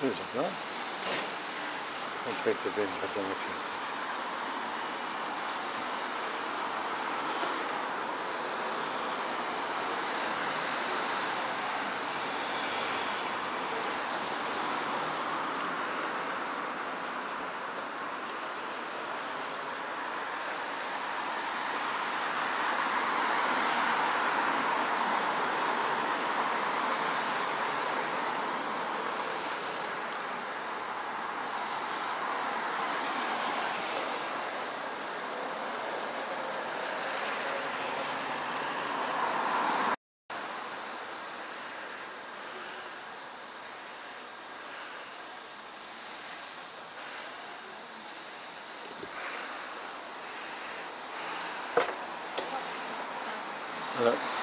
There's a gun. I'll the bin back on with you. Look.